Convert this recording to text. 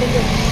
very good.